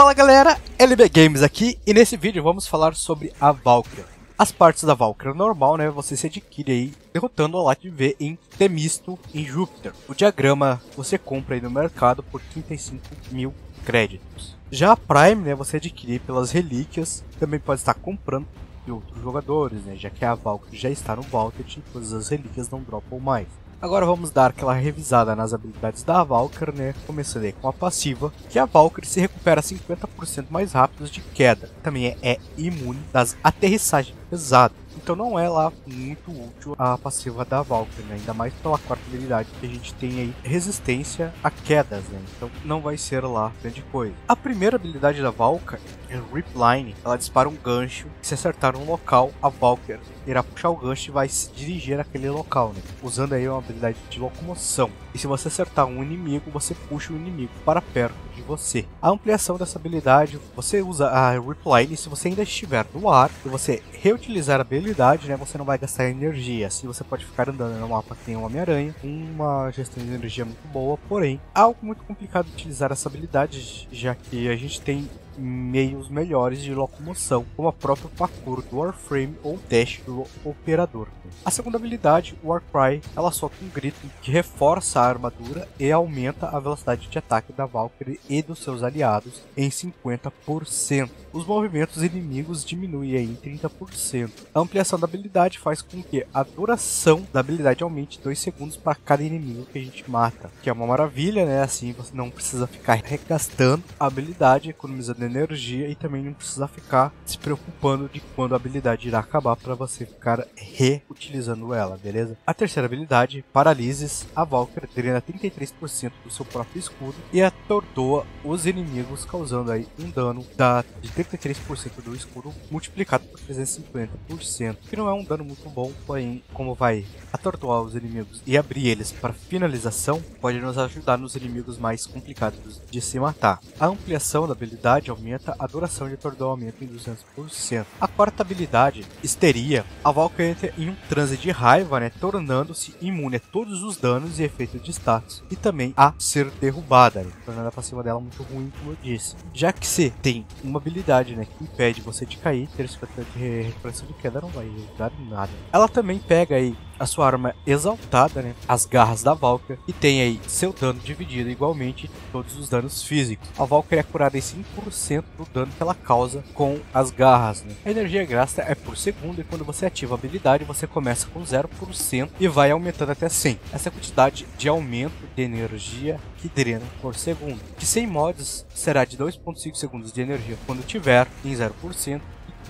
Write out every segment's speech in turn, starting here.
Fala galera, LB Games aqui e nesse vídeo vamos falar sobre a Valkyria. As partes da Valkyria normal, né, você se adquire aí derrotando a Lat V em Temisto em Júpiter. O diagrama você compra aí no mercado por 35 mil créditos. Já a Prime, né, você adquire pelas relíquias, também pode estar comprando de outros jogadores, né, já que a Valkyrie já está no Vaulted todas as relíquias não dropam mais. Agora vamos dar aquela revisada nas habilidades da Valkyrie, né? Começando aí com a passiva, que a Valkyrie se recupera 50% mais rápido de queda. Também é, é imune das aterrissagens pesadas. Então não é lá muito útil a passiva da Valkyrie, né? ainda mais pela quarta habilidade que a gente tem aí resistência a quedas, né? Então não vai ser lá grande coisa. A primeira habilidade da Valkyrie é Ripline, ela dispara um gancho, se acertar um local, a Valkyrie irá puxar o gancho e vai se dirigir àquele local, né? Usando aí uma habilidade de locomoção. E se você acertar um inimigo, você puxa o inimigo para perto de você. A ampliação dessa habilidade, você usa a Ripline se você ainda estiver no ar e você reutilizar a habilidade, né, você não vai gastar energia. Assim você pode ficar andando no mapa que tem o Homem-Aranha, uma gestão de energia muito boa, porém, algo muito complicado de utilizar essa habilidade, já que a gente tem meios melhores de locomoção, como a própria parkour do Warframe ou dash do operador. A segunda habilidade, Warcry, ela solta um grito que reforça a armadura e aumenta a velocidade de ataque da Valkyrie e dos seus aliados em 50%. Os movimentos inimigos diminuem em 30%. A ampliação da habilidade faz com que a duração da habilidade aumente 2 segundos para cada inimigo que a gente mata, que é uma maravilha, né? Assim você não precisa ficar regastando a habilidade, economizando energia e também não precisa ficar se preocupando de quando a habilidade irá acabar para você ficar reutilizando ela, beleza? A terceira habilidade, Paralises, a Valkyrie drena 33% do seu próprio escudo e atordoa os inimigos, causando aí um dano da, de 33% do escudo multiplicado por 350%, que não é um dano muito bom, porém, como vai atordoar os inimigos e abrir eles para finalização, pode nos ajudar nos inimigos mais complicados de se matar. A ampliação da habilidade aumenta a duração de atordoamento em 200%. A quarta habilidade, Histeria, a Valkyrie entra em um transe de raiva, né, tornando-se imune a todos os danos e efeitos de status, e também a ser derrubada, né, tornando a passiva dela muito ruim, como eu disse. Já que se tem uma habilidade né, que impede você de cair, ter 50 de recuperação de queda não vai ajudar nada. Ela também pega aí a sua arma exaltada, né? As garras da Valkyrie, e tem aí seu dano dividido igualmente todos os danos físicos. A Valkyrie é curada em 5% do dano que ela causa com as garras, né? A energia gasta é por segundo e quando você ativa a habilidade você começa com 0% e vai aumentando até 100. Essa quantidade de aumento de energia que drena por segundo. Que sem mods será de 2.5 segundos de energia quando tiver em 0%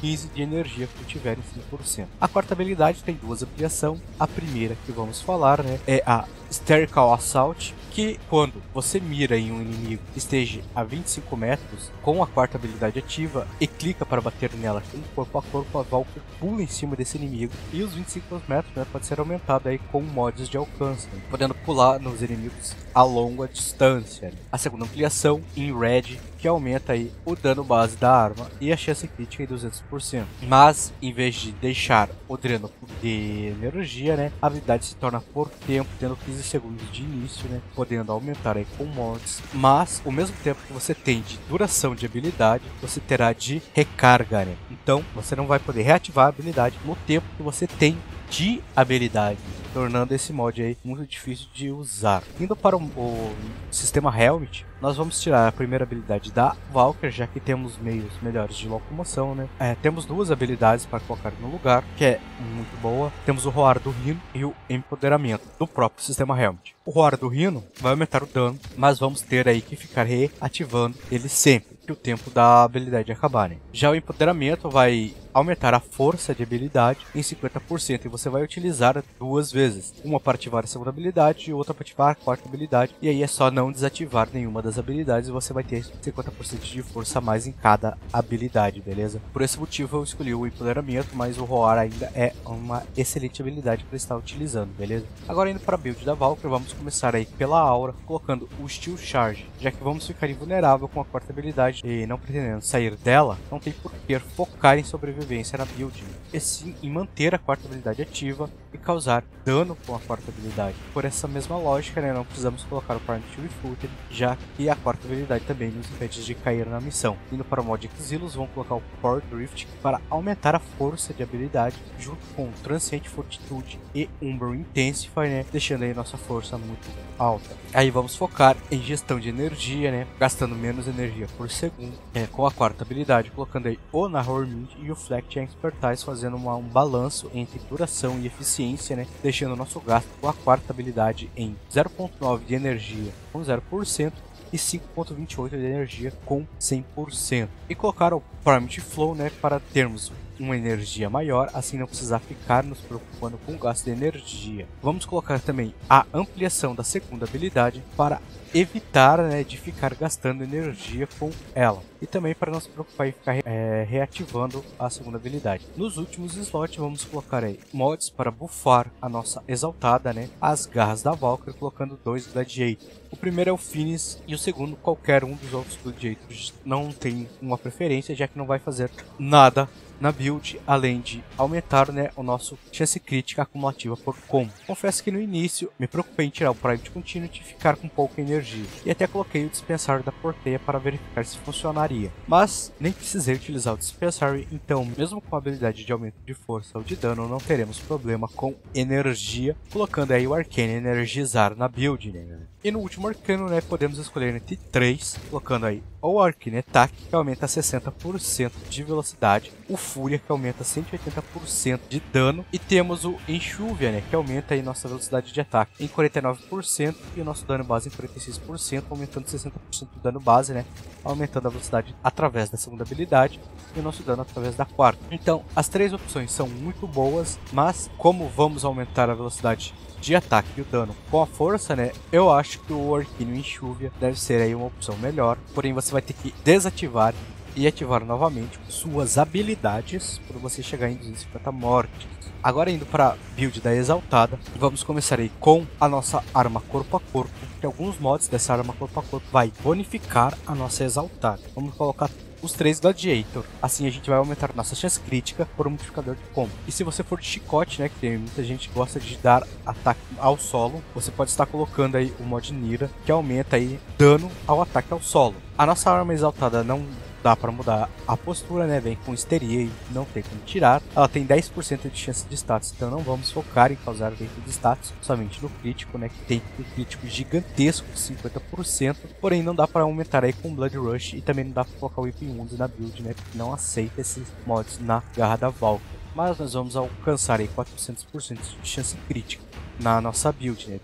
15 de energia que tiver em 5%. A quarta habilidade tem duas ampliações. A primeira que vamos falar né, é a Sterical Assault, que quando você mira em um inimigo que esteja a 25 metros, com a quarta habilidade ativa, e clica para bater nela com corpo a corpo, a Valkyrie pula em cima desse inimigo, e os 25 metros né, pode ser aumentado aí com mods de alcance, né, podendo pular nos inimigos a longa distância. Né. A segunda ampliação, em Red, que aumenta aí o dano base da arma e a chance crítica em 200%. Mas, em vez de deixar o dreno de energia, né, a habilidade se torna por tempo, tendo 15 segundos de início, né, podendo aumentar aí com mods. Mas, o mesmo tempo que você tem de duração de habilidade, você terá de recarga, né? Então, você não vai poder reativar a habilidade no tempo que você tem de habilidade, tornando esse mod aí muito difícil de usar. Indo para o, o sistema Helmet, nós vamos tirar a primeira habilidade da Valkyrie, já que temos meios melhores de locomoção, né? É, temos duas habilidades para colocar no lugar, que é muito boa. Temos o Roar do Rino e o Empoderamento do próprio sistema Helmet. O Roar do Rino vai aumentar o dano, mas vamos ter aí que ficar reativando ele sempre que o tempo da habilidade acabar, né? Já o Empoderamento vai aumentar a força de habilidade em 50% e você vai utilizar duas vezes, uma para ativar a segunda habilidade e outra para ativar a quarta habilidade, e aí é só não desativar nenhuma das habilidades e você vai ter 50% de força a mais em cada habilidade, beleza? Por esse motivo eu escolhi o empoderamento, mas o Roar ainda é uma excelente habilidade para estar utilizando, beleza? Agora indo para a build da Valkyrie, vamos começar aí pela aura, colocando o Steel Charge, já que vamos ficar invulnerável com a quarta habilidade e não pretendendo sair dela, não tem por que focar em sobrevivência na build, e sim em manter a quarta habilidade ativa e causar dano com a quarta habilidade. Por essa mesma lógica, né, não precisamos colocar o Prime Footed, já que a quarta habilidade também nos impede de cair na missão. Indo para o mod Exilus, vamos colocar o Power Drift para aumentar a força de habilidade, junto com Transcient Fortitude e Umbral Intensify, né, deixando aí nossa força muito alta. Aí vamos focar em gestão de energia, né, gastando menos energia por segundo, é, com a quarta habilidade, colocando aí o Nahor Mint e o Flex Expertise, fazendo uma, um balanço entre duração e eficiência, né, deixando nosso gasto com a quarta habilidade em 0.9 de energia com 0% e 5.28 de energia com 100%. E colocar o Permit Flow né, para termos uma energia maior, assim não precisar ficar nos preocupando com o gasto de energia. Vamos colocar também a ampliação da segunda habilidade para evitar né, de ficar gastando energia com ela. E também para não se preocupar em ficar é, reativando a segunda habilidade. Nos últimos slots vamos colocar aí mods para buffar a nossa exaltada, né, as garras da Valkyrie, colocando dois Gladiator. O primeiro é o Finis e o segundo qualquer um dos outros Gladiators. Não tem uma preferência, já que não vai fazer nada na build, além de aumentar né, o nosso chance crítica acumulativa por combo. Confesso que no início me preocupei em tirar o Private Continuity e ficar com pouca energia, e até coloquei o Dispensary da Porteia para verificar se funcionaria, mas nem precisei utilizar o Dispensary, então mesmo com a habilidade de aumento de força ou de dano não teremos problema com energia, colocando aí o Arcane Energizar na build. Né? E no último arcano, né, podemos escolher entre três, colocando aí o Arcane Attack, que aumenta 60% de velocidade, o Fúria, que aumenta 180% de dano, e temos o Enxúvia, né, que aumenta aí nossa velocidade de ataque em 49% e o nosso dano base em 46%, aumentando 60% do dano base, né, aumentando a velocidade através da segunda habilidade e o nosso dano através da quarta. Então, as três opções são muito boas, mas como vamos aumentar a velocidade de ataque e o dano com a força, né? Eu acho que o Orquíneo Enxúvia deve ser aí uma opção melhor. Porém, você vai ter que desativar e ativar novamente suas habilidades para você chegar em 250 mortes. Agora indo para build da Exaltada, vamos começar aí com a nossa arma corpo a corpo, que alguns mods dessa arma corpo a corpo vai bonificar a nossa Exaltada. Vamos colocar os três Gladiator. Assim a gente vai aumentar nossa chance crítica por um multiplicador de combo. E se você for de chicote, né, que tem muita gente que gosta de dar ataque ao solo, você pode estar colocando aí o mod Nira, que aumenta aí dano ao ataque ao solo. A nossa arma exaltada não dá para mudar a postura, né? Vem com histeria e não tem como tirar. Ela tem 10% de chance de status, então não vamos focar em causar dentro de status, somente no crítico, né? Que tem um crítico gigantesco de 50%. Porém, não dá para aumentar aí com Blood Rush e também não dá para colocar o Whipping Wounds na build, né? Porque não aceita esses mods na garra da Valkyrie. Mas nós vamos alcançar aí 400% de chance crítica na nossa build, né?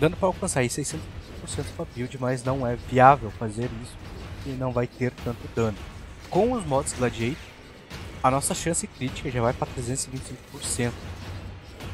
Dando para alcançar aí 600% para build, mas não é viável fazer isso e não vai ter tanto dano. Com os mods Gladiator, a nossa chance crítica já vai para 325%,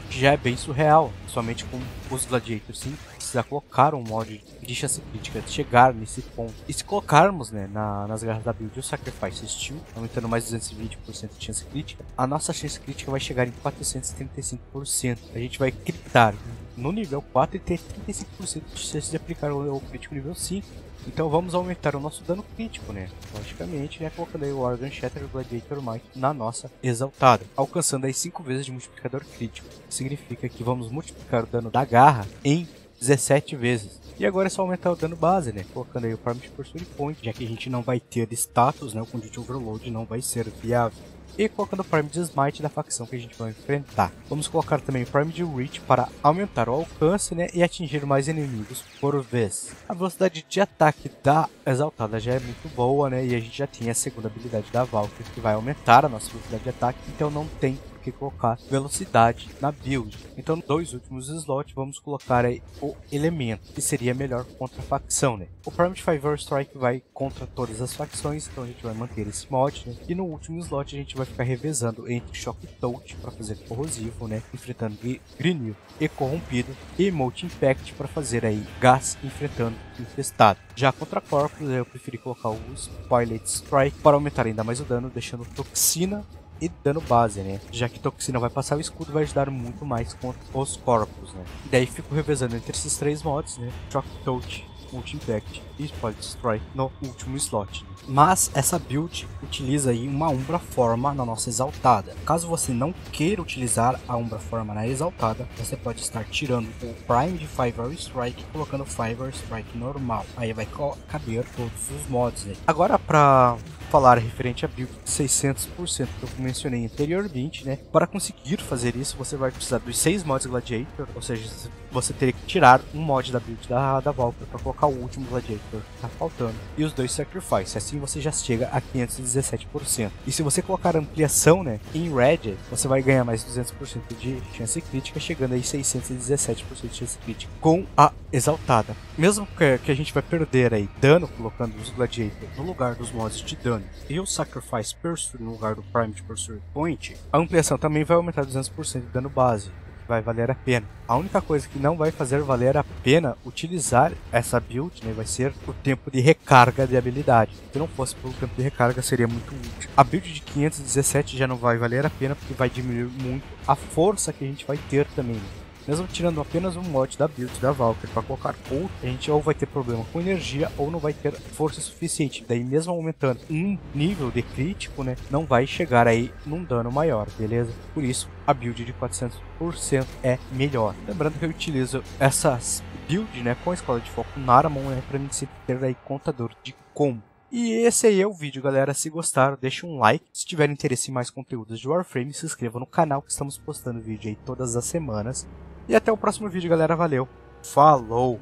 que já é bem surreal, somente com os Gladiators sim, precisa colocar um mod de chance crítica, chegar nesse ponto. E se colocarmos né, na, nas garras da build o Sacrifice Steel, aumentando mais 220% de chance crítica, a nossa chance crítica vai chegar em 435%. A gente vai critar no nível 4 e ter 35% de chance de aplicar o crítico nível 5 então vamos aumentar o nosso dano crítico, né? Logicamente, né? Colocando aí o Organ Shatter Gladiator Might na nossa exaltada, alcançando aí 5 vezes de multiplicador crítico. Significa que vamos multiplicar o dano da garra em 17 vezes. E agora é só aumentar o dano base, né? Colocando aí o Permanent Pursuit Point, já que a gente não vai ter status, né? O Condition Overload não vai ser viável e colocando o Prime de Smite da facção que a gente vai enfrentar. Vamos colocar também o Prime de Reach para aumentar o alcance né, e atingir mais inimigos por vez. A velocidade de ataque da Exaltada já é muito boa né, e a gente já tem a segunda habilidade da Valkyrie que vai aumentar a nossa velocidade de ataque, então não tem que colocar velocidade na build. Então, nos dois últimos slots, vamos colocar aí o elemento, que seria melhor contra a facção, né? O Primitive Fiver Strike vai contra todas as facções, então a gente vai manter esse mod, né? E no último slot a gente vai ficar revezando entre Shock Touch para fazer corrosivo, né? Enfrentando Greenil e Corrompido, e Emote Impact para fazer aí Gás enfrentando Infestado. Já contra Corpus, eu preferi colocar o Spoiled Strike para aumentar ainda mais o dano, deixando Toxina e dano base, né? Já que Toxina vai passar o escudo, vai ajudar muito mais contra os corpos, né? E daí fico revezando entre esses três mods, né? Shock Touch Multi Impact e Spoil Destroy no último slot. Mas essa build utiliza aí uma Umbra Forma na nossa Exaltada. Caso você não queira utilizar a Umbra Forma na Exaltada, você pode estar tirando o Prime de Five Strike e colocando Five Strike normal. Aí vai caber todos os mods aí. Agora para falar referente a build de 600% que eu mencionei anteriormente, né? Para conseguir fazer isso, você vai precisar dos 6 mods Gladiator, ou seja, você teria que tirar um mod da build da, da Valkyrie para colocar o último Gladiator que tá faltando, e os dois Sacrifice, assim você já chega a 517%. E se você colocar ampliação, né, em Red, você vai ganhar mais 200% de chance crítica, chegando aí 617% de chance crítica com a Exaltada. Mesmo que, que a gente vai perder aí dano colocando os Gladiator no lugar dos mods de dano e o Sacrifice Pursuit no lugar do Prime de Pursuit Point, a ampliação também vai aumentar 200% de dano base vai valer a pena. A única coisa que não vai fazer valer a pena utilizar essa build né, vai ser o tempo de recarga de habilidade. Se não fosse pelo tempo de recarga, seria muito útil. A build de 517 já não vai valer a pena porque vai diminuir muito a força que a gente vai ter também. Mesmo tirando apenas um mod da build da Valkyrie para colocar outro, a gente ou vai ter problema com energia ou não vai ter força suficiente. Daí mesmo aumentando um nível de crítico, né, não vai chegar aí num dano maior, beleza? Por isso a build de 400% é melhor. Lembrando que eu utilizo essas build, né, com a escola de foco Naramon, né, para mim sempre ter aí contador de combo. E esse aí é o vídeo, galera. Se gostaram, deixe um like. Se tiver interesse em mais conteúdos de Warframe, se inscreva no canal que estamos postando vídeo aí todas as semanas. E até o próximo vídeo, galera. Valeu. Falou!